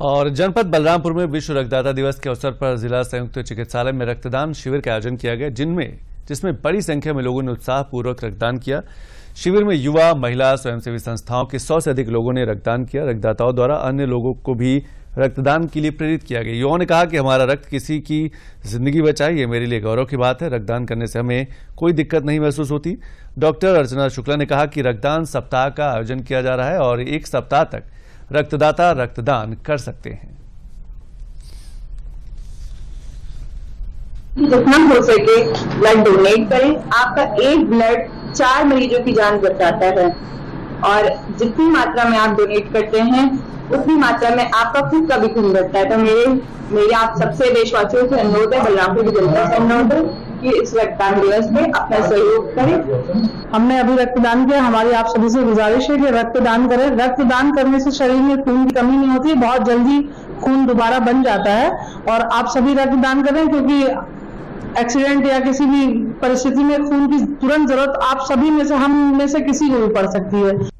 और जनपद बलरामपुर में विश्व रक्तदाता दिवस के अवसर पर जिला संयुक्त चिकित्सालय में रक्तदान शिविर का आयोजन किया गया, जिनमें, जिसमें बड़ी संख्या में लोगों ने उत्साहपूर्वक रक्तदान किया। शिविर में युवा, महिला, स्वयंसेवी संस्थाओं के सौ से अधिक लोगों ने रक्तदान किया। रक्तदाताओं द्वारा अन्य लोगों को भी रक्तदान के लिए प्रेरित किया गया। युवाओं ने कहा कि हमारा रक्त किसी की ज़िंदगी बचाए, ये मेरे लिए गौरव की बात है। रक्तदान करने से हमें कोई दिक्कत नहीं महसूस होती। डॉक्टर अर्चना शुक्ला ने कहा कि रक्तदान सप्ताह का आयोजन किया जा रहा है और एक सप्ताह तक रक्तदाता रक्तदान कर सकते हैं। जितना हो सके ब्लड डोनेट करें। आपका एक ब्लड चार मरीजों की जान बचाता है। और जितनी मात्रा में आप डोनेट करते हैं, उतनी मात्रा में आपका खुद का भी खून बढ़ता है। तो मेरे मेरे आप सबसे देशवासियों से अनुरोध है, बलरामपुर की जनता से अनुरोध है कि इस रक्तदान दिवस में अपना सहयोग करें। हमने अभी रक्तदान किया, हमारी आप सभी से गुजारिश है कि रक्तदान करें। रक्तदान करने से शरीर में खून की कमी नहीं होती, बहुत जल्दी खून दोबारा बन जाता है। और आप सभी रक्तदान करें, क्योंकि एक्सीडेंट या किसी भी परिस्थिति में खून की तुरंत ज़रूरत आप सभी में से, हम में से किसी को भी पड़ सकती है।